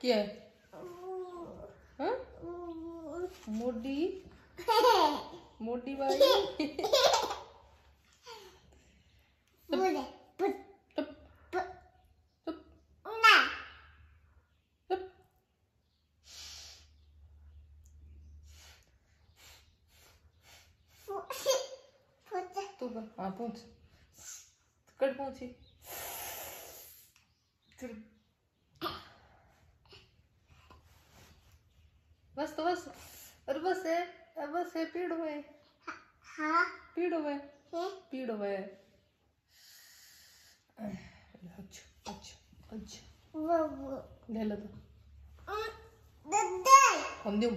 क्या है? हाँ? मोटी? भाई कर हाँ पहुँच कट पहुँची बस तो बस अरे बस है अब बस है पीड़ हुए हाँ। पीड़ हुए है। पीड़ हुए अच्छा अच्छा अच्छा। ले लो तो। हम दूँ